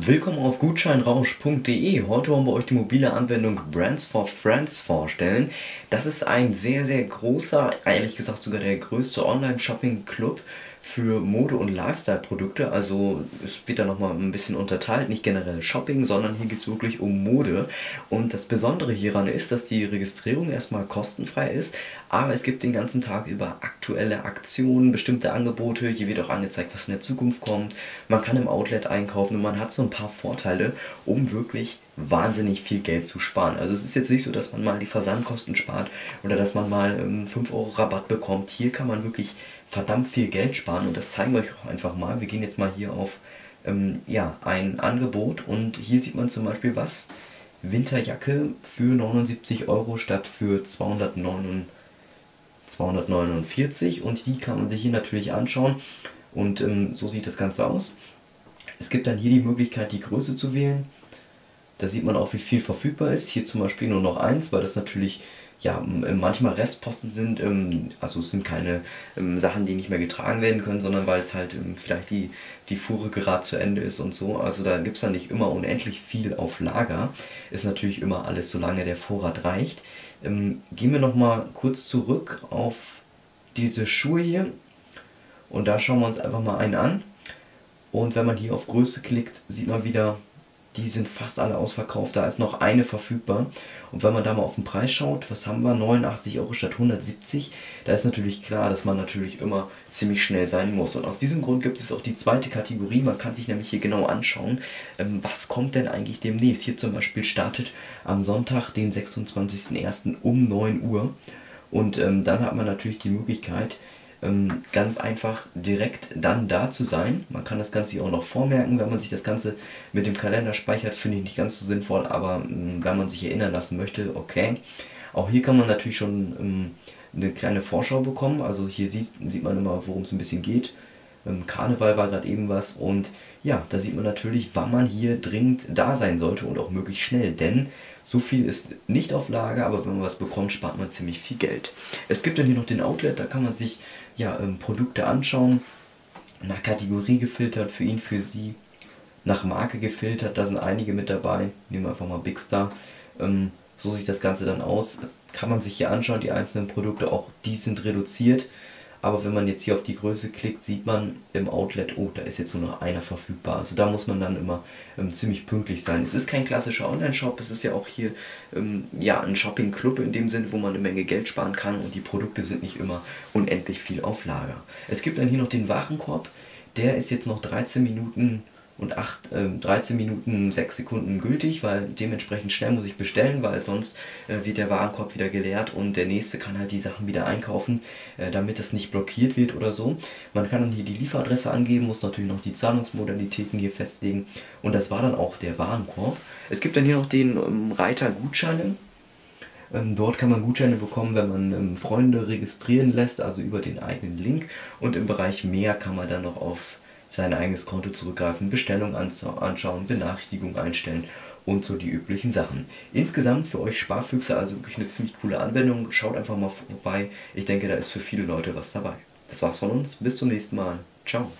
Willkommen auf gutscheinrausch.de. Heute wollen wir euch die mobile Anwendung Brands for Friends vorstellen. Das ist ein sehr, sehr großer, ehrlich gesagt sogar der größte Online-Shopping-Club für Mode- und Lifestyle-Produkte. Also es wird da nochmal ein bisschen unterteilt, nicht generell Shopping, sondern hier geht es wirklich um Mode. Und das Besondere hieran ist, dass die Registrierung erstmal kostenfrei ist, aber es gibt den ganzen Tag über aktuelle Aktionen, bestimmte Angebote. Hier wird auch angezeigt, was in der Zukunft kommt. Man kann im Outlet einkaufen und man hat so ein paar Vorteile, um wirklich wahnsinnig viel Geld zu sparen. Also es ist jetzt nicht so, dass man mal die Versandkosten spart oder dass man mal ähm, 5 Euro Rabatt bekommt. Hier kann man wirklich verdammt viel Geld sparen und das zeigen wir euch auch einfach mal. Wir gehen jetzt mal hier auf ähm, ja, ein Angebot und hier sieht man zum Beispiel was. Winterjacke für 79 Euro statt für 249 und die kann man sich hier natürlich anschauen und ähm, so sieht das Ganze aus. Es gibt dann hier die Möglichkeit, die Größe zu wählen. Da sieht man auch, wie viel verfügbar ist. Hier zum Beispiel nur noch eins, weil das natürlich ja, manchmal Restposten sind, ähm, also es sind keine ähm, Sachen, die nicht mehr getragen werden können, sondern weil es halt ähm, vielleicht die, die Fuhre gerade zu Ende ist und so. Also da gibt es dann nicht immer unendlich viel auf Lager. Ist natürlich immer alles, solange der Vorrat reicht. Gehen wir nochmal kurz zurück auf diese Schuhe hier und da schauen wir uns einfach mal einen an. Und wenn man hier auf Größe klickt, sieht man wieder, die sind fast alle ausverkauft. Da ist noch eine verfügbar. Und wenn man da mal auf den Preis schaut, was haben wir? 89 Euro statt 170. Da ist natürlich klar, dass man natürlich immer ziemlich schnell sein muss. Und aus diesem Grund gibt es auch die zweite Kategorie. Man kann sich nämlich hier genau anschauen, ähm, was kommt denn eigentlich demnächst. Hier zum Beispiel startet am Sonntag, den 26.01. um 9 Uhr. Und ähm, dann hat man natürlich die Möglichkeit, ähm, ganz einfach direkt dann da zu sein. Man kann das Ganze hier auch noch vormerken, wenn man sich das Ganze mit dem Kalender speichert, finde ich nicht ganz so sinnvoll, aber ähm, wenn man sich erinnern lassen möchte, okay. Auch hier kann man natürlich schon ähm, eine kleine Vorschau bekommen, also hier sieht, sieht man immer, worum es ein bisschen geht. Ähm, Karneval war gerade eben was und ja, da sieht man natürlich, wann man hier dringend da sein sollte und auch möglichst schnell, denn so viel ist nicht auf Lager, aber wenn man was bekommt, spart man ziemlich viel Geld. Es gibt dann hier noch den Outlet, da kann man sich ja, ähm, Produkte anschauen, nach Kategorie gefiltert, für ihn, für sie, nach Marke gefiltert, da sind einige mit dabei, nehmen wir einfach mal Big Star. Ähm, so sieht das Ganze dann aus, kann man sich hier anschauen, die einzelnen Produkte, auch die sind reduziert. Aber wenn man jetzt hier auf die Größe klickt, sieht man im Outlet, oh, da ist jetzt nur noch einer verfügbar. Also da muss man dann immer ähm, ziemlich pünktlich sein. Es ist kein klassischer Online-Shop, es ist ja auch hier ähm, ja, ein Shopping-Club in dem Sinne, wo man eine Menge Geld sparen kann und die Produkte sind nicht immer unendlich viel auf Lager. Es gibt dann hier noch den Warenkorb, der ist jetzt noch 13 Minuten und 8, äh, 13 Minuten 6 Sekunden gültig, weil dementsprechend schnell muss ich bestellen, weil sonst äh, wird der Warenkorb wieder geleert und der nächste kann halt die Sachen wieder einkaufen, äh, damit das nicht blockiert wird oder so. Man kann dann hier die Lieferadresse angeben, muss natürlich noch die Zahlungsmodalitäten hier festlegen und das war dann auch der Warenkorb. Es gibt dann hier noch den ähm, Reiter Gutscheine. Ähm, dort kann man Gutscheine bekommen, wenn man ähm, Freunde registrieren lässt, also über den eigenen Link. Und im Bereich mehr kann man dann noch auf sein eigenes Konto zurückgreifen, Bestellung anschauen, Benachrichtigung einstellen und so die üblichen Sachen. Insgesamt für euch Sparfüchse also wirklich eine ziemlich coole Anwendung. Schaut einfach mal vorbei. Ich denke, da ist für viele Leute was dabei. Das war's von uns. Bis zum nächsten Mal. Ciao.